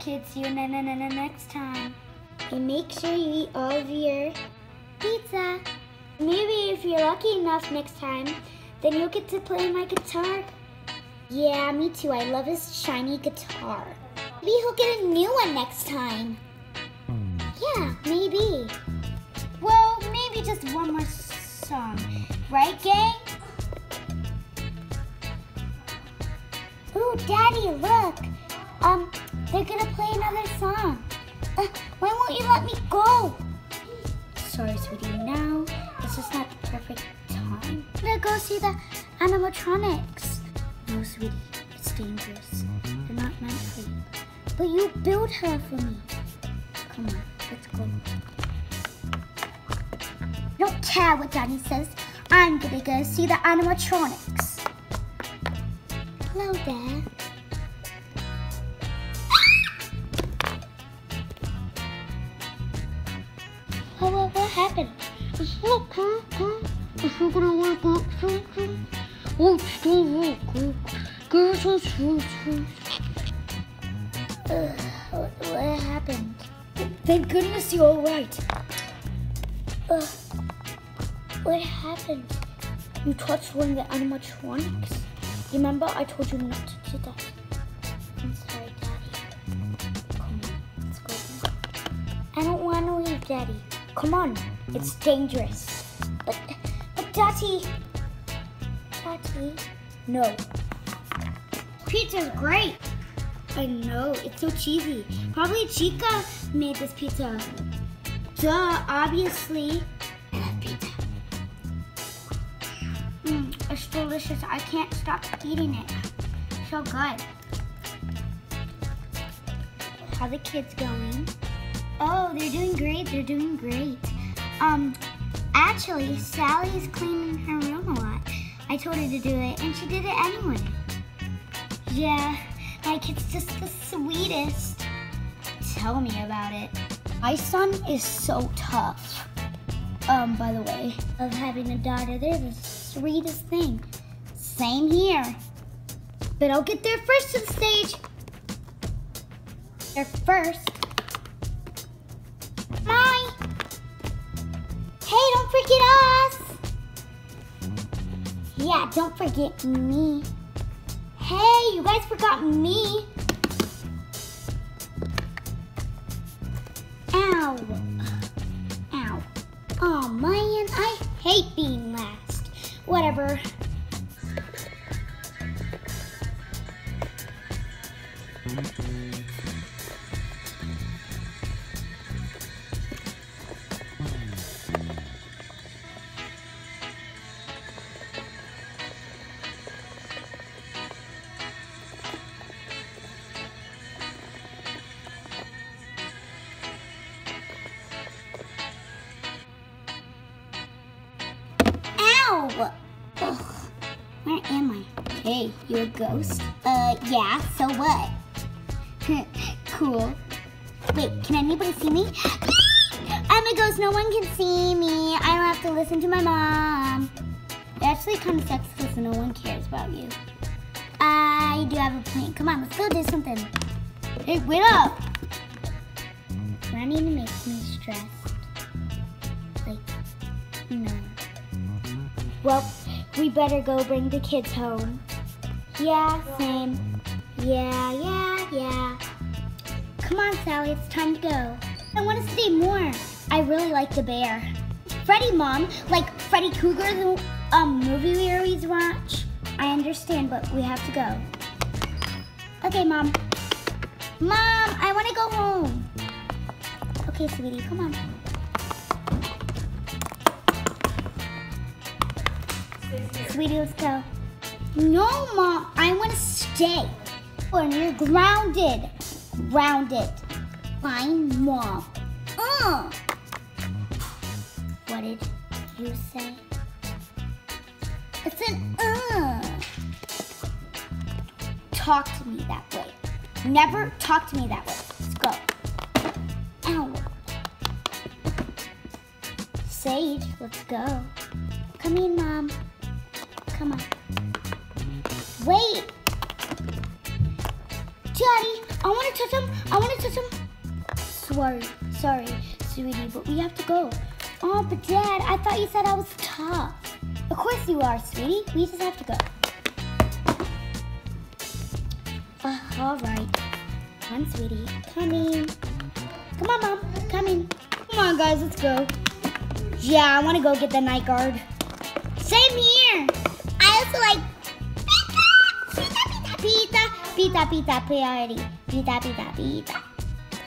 kids. See you na na na na next time. And make sure you eat all of your pizza. Maybe if you're lucky enough next time, then you'll get to play my guitar. Yeah, me too. I love his shiny guitar. Maybe he'll get a new one next time. Yeah, maybe. Well, maybe just one more song. Right, gang? Ooh, Daddy, look. Um, they're gonna play another song. Uh, why won't you let me go? Sorry, sweetie. Now it's just not the perfect time. I'm gonna go see the animatronics. No, sweetie. It's dangerous. They're not meant for you. But you built her for me. Come on, let's go. Don't care what Daddy says. I'm gonna go see the animatronics. Hello there. What, what happened? It's you're gonna wake up something, still Ugh, what, what happened? Thank goodness you're alright. Ugh, what happened? You touched one of the animatronics. Remember I told you not to do that. I'm sorry, Daddy. Come on, let's go. I don't want to leave, Daddy. Come on, it's dangerous. But, but Daddy, Daddy, No. pizza's great. I know, it's so cheesy. Probably Chica made this pizza. Duh, obviously. Pizza. Mm, it's delicious. I can't stop eating it. So good. How the kids going? They're doing great. They're doing great. Um, actually, Sally's cleaning her room a lot. I told her to do it, and she did it anyway. Yeah, my kid's just the sweetest. Tell me about it. My son is so tough. Um, by the way, of having a daughter, they're the sweetest thing. Same here. But I'll get there first to the stage. There first. Mommy! Hey, don't forget us! Yeah, don't forget me. Hey, you guys forgot me. Ow. Ow. Oh man, I hate being last. Whatever. Ugh. Where am I? Hey, you a ghost? Uh, yeah, so what? cool. Wait, can anybody see me? I'm a ghost, no one can see me. I don't have to listen to my mom. It actually kind of sucks because no one cares about you. I do have a plan. Come on, let's go do something. Hey, wait up! Running makes me stressed. Like, no. Well, we better go bring the kids home. Yeah, same. Yeah, yeah, yeah. Come on, Sally, it's time to go. I want to see more. I really like the bear. Freddy, Mom, like Freddy Cougar, the um, movie we always watch. I understand, but we have to go. Okay, Mom. Mom, I want to go home. Okay, sweetie, come on. Sweetie, let's go. No, Mom, I want to stay. And you're grounded. Grounded. Fine, Mom. Uh. What did you say? It's an uh. Talk to me that way. Never talk to me that way. Let's go. Ow. Sage, let's go. Come in, Mom. Come on. Wait. Daddy, I want to touch him. I want to touch him. Sorry, sorry, sweetie, but we have to go. Oh, but Dad, I thought you said I was tough. Of course you are, sweetie. We just have to go. Uh, all right. Come on, sweetie. Coming. Come on, Mom. Coming. Come on, guys. Let's go. Yeah, I want to go get the night guard. Same here. Also like pizza, pizza, pizza, pizza, pizza, pizza, pizza, pizza, pizza.